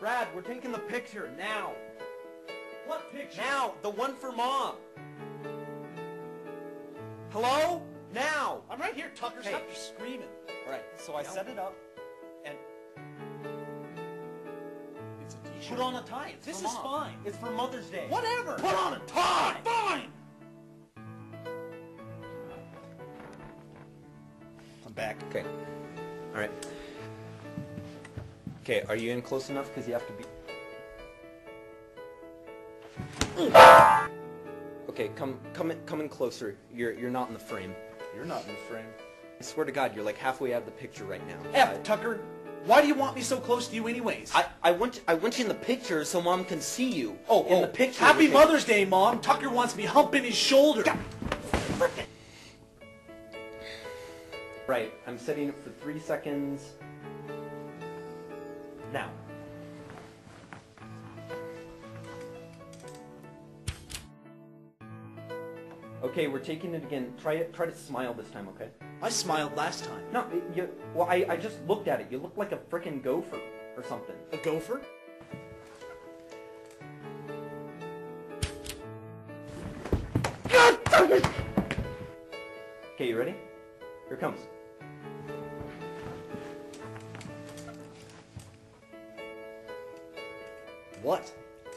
Brad, we're taking the picture now. What picture? Now, the one for mom. Hello? Now. I'm right here, Tucker. Hey. Stop your screaming. All right. So I set it up, and It's a t-shirt. put on a tie. It's This is Mom. fine. It's for Mother's Day. Whatever. Put on a tie. Fine. I'm back. Okay. All right. Okay. Are you in close enough? Because you have to be. Okay. Come, come, in, come in closer. You're, you're not in the frame. You're not in the frame. I swear to God, you're like halfway out of the picture right now. F, Tucker. Why do you want me so close to you anyways? I, I want, I want you in the picture so Mom can see you. oh, in oh, the picture. Happy Mother's Day, Mom. Tucker wants me humping his shoulder. Right. I'm setting it for three seconds. Now. Okay, we're taking it again. Try it. Try to smile this time, okay? I smiled last time. No, you. Well, I, I just looked at it. You look like a frickin' gopher or something. A gopher? Okay, you ready? Here it comes. What?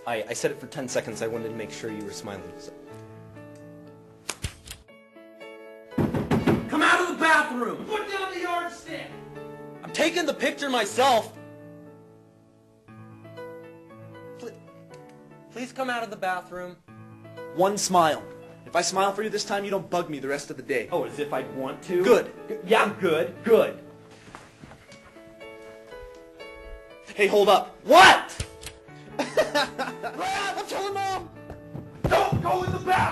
I, I set it for 10 seconds. I wanted to make sure you were smiling. So. Come out of the bathroom! Put down the yardstick. I'm taking the picture myself. Pl- Please come out of the bathroom. One smile. If I smile for you this time, you don't bug me the rest of the day. Oh, as if I'd want to? Good. G- Yeah, I'm good. Good. Hey, hold up. What? I'm telling mom. Don't go in the bathroom!